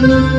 Música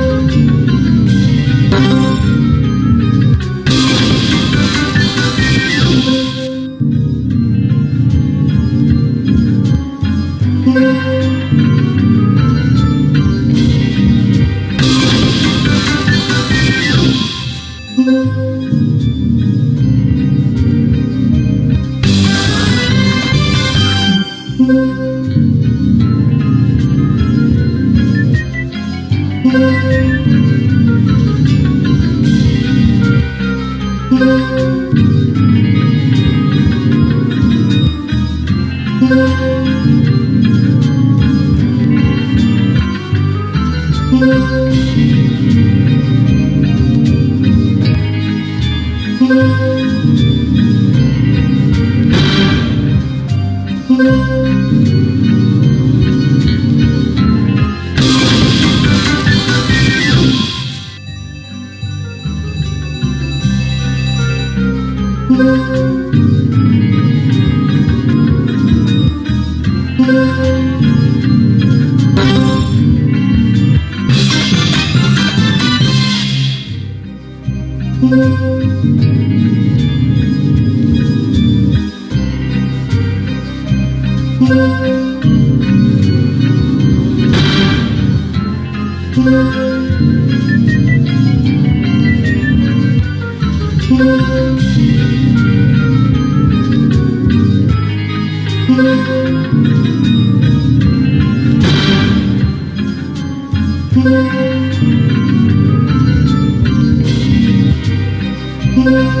Música Thank you.